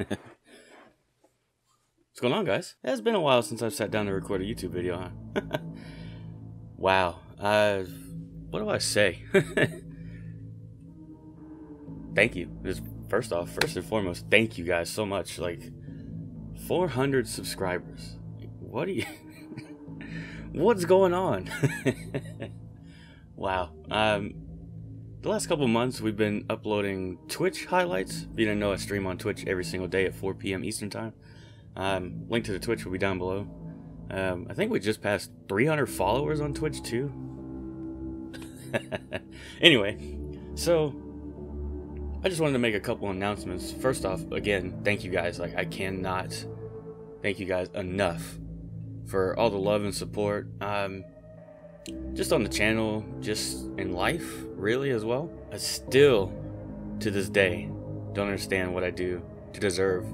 What's going on, guys? It has been a while since I've sat down to record a YouTube video, huh? wow. Uh, what do I say? thank you. Just first off, first and foremost, thank you guys so much. Like, 400 subscribers. What are you? What's going on? wow. Um, the last couple months, we've been uploading Twitch highlights. If you didn't know, I stream on Twitch every single day at 4 p.m. Eastern Time. Um, link to the Twitch will be down below. Um, I think we just passed 300 followers on Twitch, too. anyway, so I just wanted to make a couple announcements. First off, again, thank you guys. Like, I cannot thank you guys enough for all the love and support. Um, just on the channel, just in life, really, as well. I still, to this day, don't understand what I do to deserve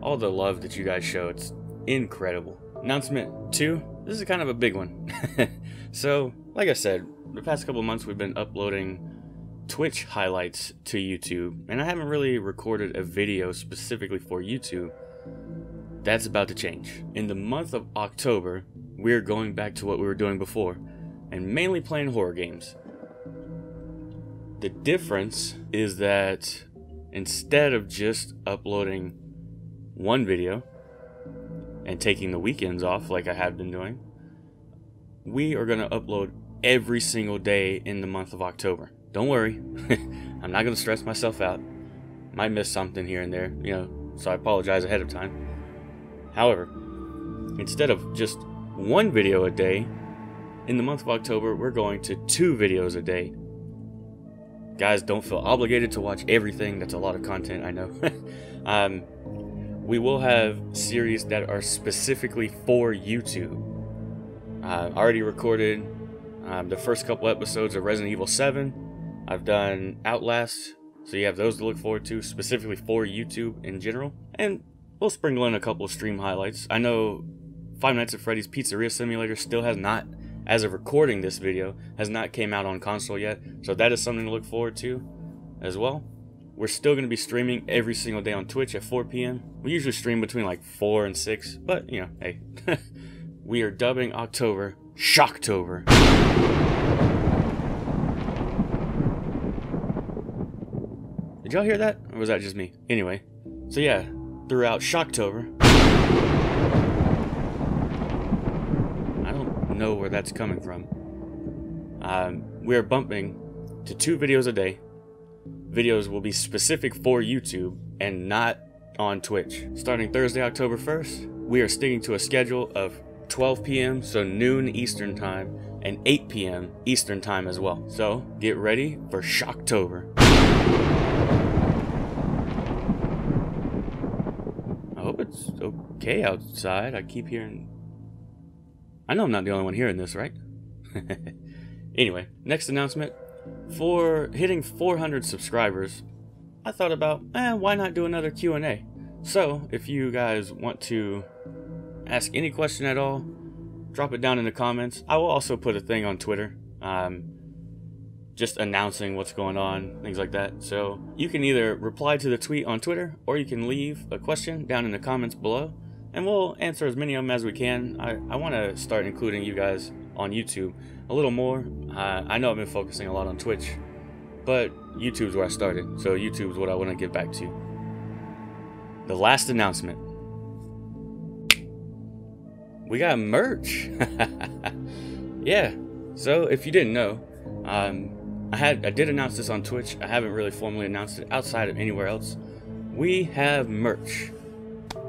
all the love that you guys show. It's incredible. Announcement two this is kind of a big one. so, like I said, the past couple months we've been uploading Twitch highlights to YouTube, and I haven't really recorded a video specifically for YouTube. That's about to change. In the month of October, we're going back to what we were doing before and mainly playing horror games. The difference is that instead of just uploading one video and taking the weekends off like I have been doing, we are going to upload every single day in the month of October. Don't worry, I'm not going to stress myself out. Might miss something here and there, you know, so I apologize ahead of time. However, instead of just one video a day, in the month of October, we're going to two videos a day. Guys, don't feel obligated to watch everything. That's a lot of content, I know. um, we will have series that are specifically for YouTube. Uh, already recorded um, the first couple episodes of Resident Evil 7. I've done Outlast, so you have those to look forward to, specifically for YouTube in general. And we'll sprinkle in a couple of stream highlights. I know Five Nights at Freddy's Pizzeria Simulator still has not as of recording this video, has not came out on console yet, so that is something to look forward to as well. We're still going to be streaming every single day on Twitch at 4 p.m. We usually stream between like 4 and 6, but you know, hey. we are dubbing October Shocktober. Did y'all hear that? Or was that just me? Anyway, so yeah, throughout Shocktober, know where that's coming from. Um, we are bumping to two videos a day. Videos will be specific for YouTube and not on Twitch. Starting Thursday, October 1st, we are sticking to a schedule of 12 p.m., so noon Eastern Time, and 8 p.m. Eastern Time as well. So get ready for Shocktober. I hope it's okay outside. I keep hearing I know I'm not the only one hearing this, right? anyway, next announcement. For hitting 400 subscribers, I thought about, eh, why not do another Q&A? So, if you guys want to ask any question at all, drop it down in the comments. I will also put a thing on Twitter, um, just announcing what's going on, things like that. So, you can either reply to the tweet on Twitter, or you can leave a question down in the comments below and we'll answer as many of them as we can. I, I want to start including you guys on YouTube a little more. Uh, I know I've been focusing a lot on Twitch, but YouTube's where I started, so YouTube's what I want to get back to. The last announcement. We got merch. yeah. So if you didn't know, um, I had I did announce this on Twitch. I haven't really formally announced it outside of anywhere else. We have merch.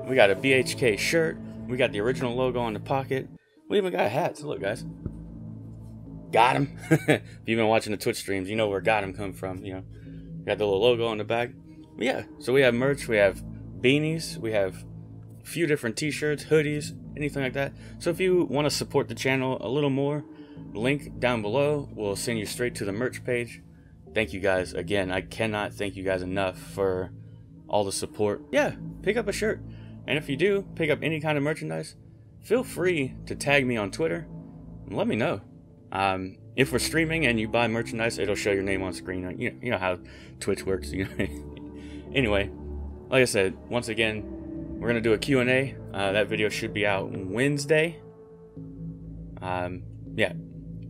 We got a BHK shirt. We got the original logo on the pocket. We even got hats. Look, guys. Got him. if you've been watching the Twitch streams, you know where got him come from. You know, got the little logo on the back. But yeah, so we have merch. We have beanies. We have a few different t-shirts, hoodies, anything like that. So if you want to support the channel a little more, link down below will send you straight to the merch page. Thank you guys again. I cannot thank you guys enough for all the support. Yeah, pick up a shirt. And if you do pick up any kind of merchandise, feel free to tag me on Twitter and let me know. Um, if we're streaming and you buy merchandise, it'll show your name on screen. You know, you know how Twitch works. You know. anyway, like I said, once again, we're gonna do a Q&A. Uh, that video should be out Wednesday. Um, yeah,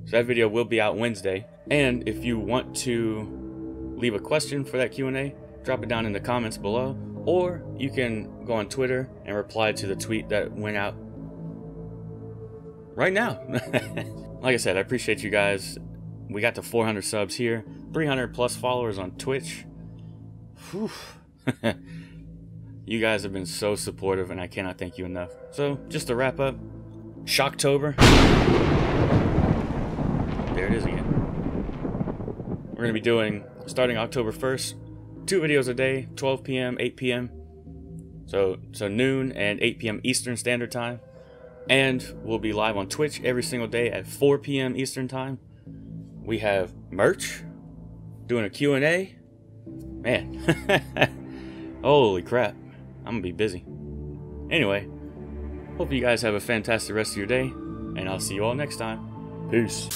so that video will be out Wednesday. And if you want to leave a question for that Q&A, drop it down in the comments below, or you can go on Twitter and reply to the tweet that went out right now. like I said, I appreciate you guys. We got to 400 subs here, 300 plus followers on Twitch. you guys have been so supportive, and I cannot thank you enough. So, just to wrap up, Shocktober. There it is again. We're going to be doing, starting October 1st, two videos a day, 12 p.m., 8 p.m. So, so noon and 8 p.m. Eastern Standard Time. And we'll be live on Twitch every single day at 4 p.m. Eastern Time. We have merch, doing a Q&A. Man, holy crap. I'm going to be busy. Anyway, hope you guys have a fantastic rest of your day, and I'll see you all next time. Peace.